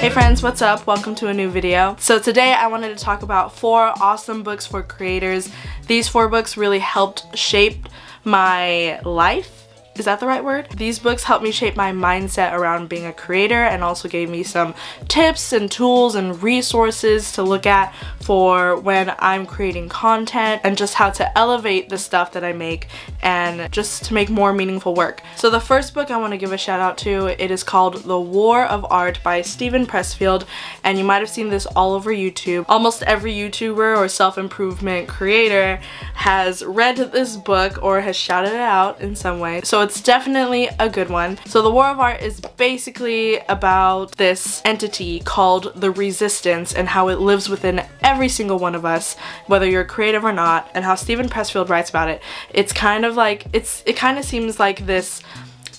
Hey friends, what's up? Welcome to a new video. So today I wanted to talk about four awesome books for creators. These four books really helped shape my life is that the right word? These books helped me shape my mindset around being a creator and also gave me some tips and tools and resources to look at for when I'm creating content and just how to elevate the stuff that I make and just to make more meaningful work. So the first book I want to give a shout out to, it is called The War of Art by Steven Pressfield and you might have seen this all over YouTube. Almost every YouTuber or self-improvement creator has read this book or has shouted it out in some way. So it's definitely a good one. So The War of Art is basically about this entity called the Resistance and how it lives within every single one of us, whether you're creative or not, and how Steven Pressfield writes about it. It's kind of like, it's it kind of seems like this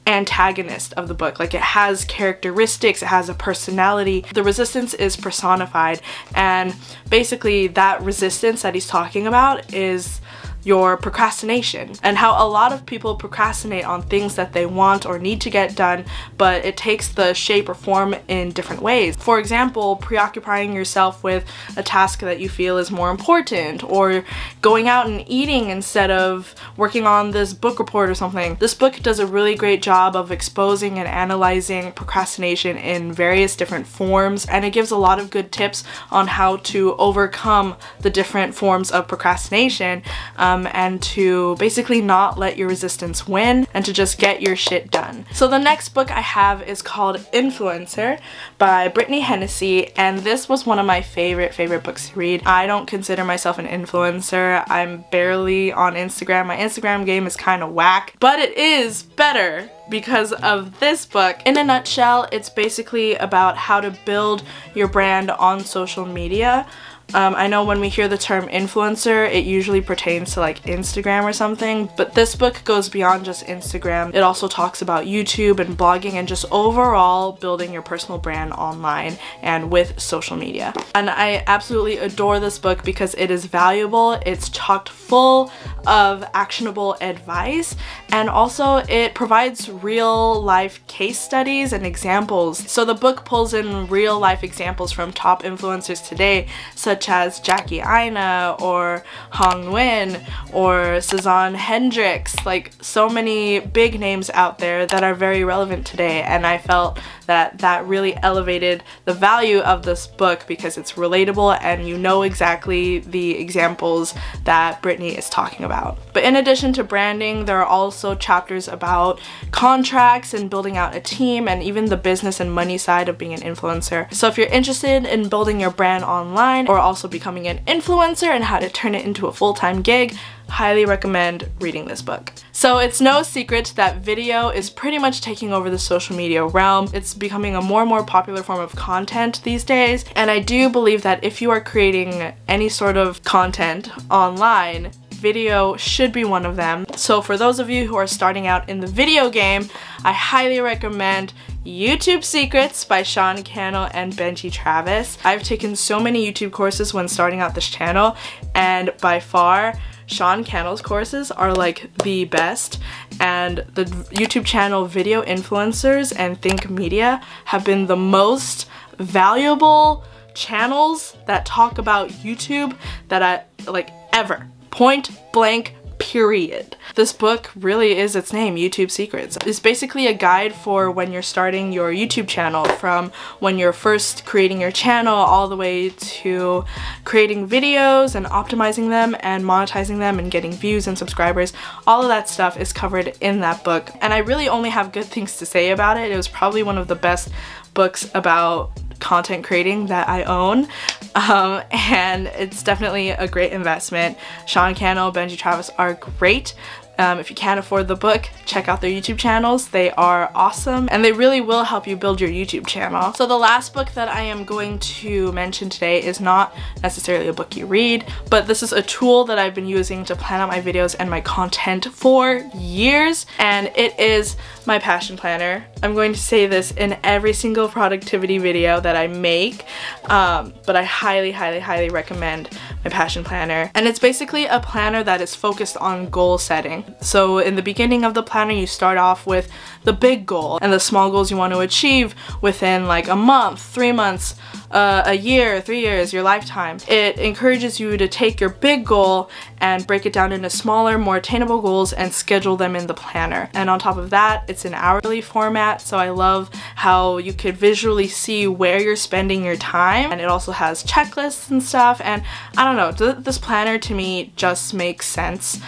antagonist of the book. Like it has characteristics, it has a personality. The resistance is personified and basically that resistance that he's talking about is your procrastination and how a lot of people procrastinate on things that they want or need to get done but it takes the shape or form in different ways. For example, preoccupying yourself with a task that you feel is more important or going out and eating instead of working on this book report or something. This book does a really great job of exposing and analyzing procrastination in various different forms and it gives a lot of good tips on how to overcome the different forms of procrastination um, um, and to basically not let your resistance win and to just get your shit done. So the next book I have is called Influencer by Brittany Hennessy and this was one of my favorite favorite books to read. I don't consider myself an influencer. I'm barely on Instagram. My Instagram game is kind of whack, but it is better because of this book. In a nutshell, it's basically about how to build your brand on social media. Um, I know when we hear the term influencer, it usually pertains to like Instagram or something, but this book goes beyond just Instagram. It also talks about YouTube and blogging and just overall building your personal brand online and with social media. And I absolutely adore this book because it is valuable, it's chocked full of actionable advice, and also it provides real life case studies and examples. So the book pulls in real life examples from top influencers today, such as Jackie Aina or Hang Nguyen or Sazan Hendrix, like so many big names out there that are very relevant today and I felt that that really elevated the value of this book because it's relatable and you know exactly the examples that Brittany is talking about. But in addition to branding, there are also chapters about contracts and building out a team and even the business and money side of being an influencer. So if you're interested in building your brand online or also becoming an influencer and how to turn it into a full-time gig, highly recommend reading this book. So it's no secret that video is pretty much taking over the social media realm. It's becoming a more and more popular form of content these days and I do believe that if you are creating any sort of content online, video should be one of them. So for those of you who are starting out in the video game, I highly recommend YouTube Secrets by Sean Cannell and Benji Travis. I've taken so many YouTube courses when starting out this channel and by far Sean Cannell's courses are like the best and the YouTube channel Video Influencers and Think Media have been the most valuable channels that talk about YouTube that I like ever. Point blank period. This book really is its name, YouTube Secrets. It's basically a guide for when you're starting your YouTube channel from when you're first creating your channel all the way to creating videos and optimizing them and monetizing them and getting views and subscribers. All of that stuff is covered in that book and I really only have good things to say about it. It was probably one of the best books about content creating that I own um, and it's definitely a great investment. Sean Cannell, Benji Travis are great. Um, if you can't afford the book, check out their YouTube channels. They are awesome and they really will help you build your YouTube channel. So the last book that I am going to mention today is not necessarily a book you read, but this is a tool that I've been using to plan out my videos and my content for years and it is my passion planner. I'm going to say this in every single productivity video that I make, um, but I highly, highly, highly recommend my passion planner. And it's basically a planner that is focused on goal setting. So in the beginning of the planner, you start off with the big goal and the small goals you want to achieve within like a month, three months, uh, a year, three years, your lifetime. It encourages you to take your big goal and break it down into smaller, more attainable goals and schedule them in the planner. And on top of that, it's an hourly format, so I love how you could visually see where you're spending your time. And it also has checklists and stuff, and I don't know, th this planner to me just makes sense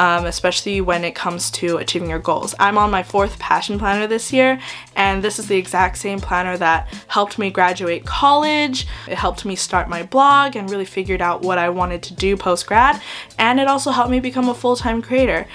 um, especially when it comes to achieving your goals. I'm on my fourth passion planner this year and this is the exact same planner that helped me graduate college. It helped me start my blog and really figured out what I wanted to do post-grad and it also helped me become a full-time creator.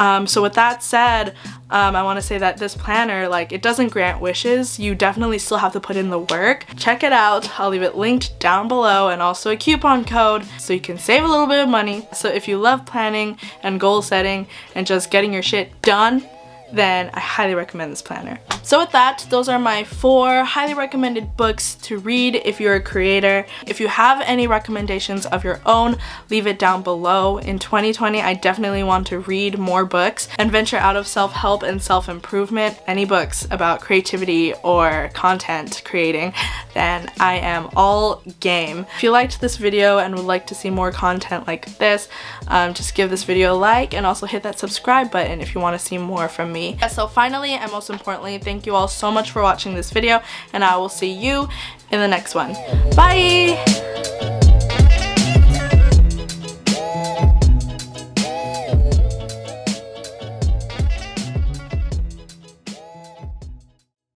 Um, so with that said, um, I want to say that this planner, like, it doesn't grant wishes. You definitely still have to put in the work. Check it out. I'll leave it linked down below and also a coupon code so you can save a little bit of money. So if you love planning and goal setting and just getting your shit done, then I highly recommend this planner. So with that, those are my four highly recommended books to read if you're a creator. If you have any recommendations of your own, leave it down below. In 2020, I definitely want to read more books and venture out of self-help and self-improvement. Any books about creativity or content creating, then I am all game. If you liked this video and would like to see more content like this, um, just give this video a like and also hit that subscribe button if you want to see more from me So finally and most importantly, thank you all so much for watching this video and I will see you in the next one. Bye!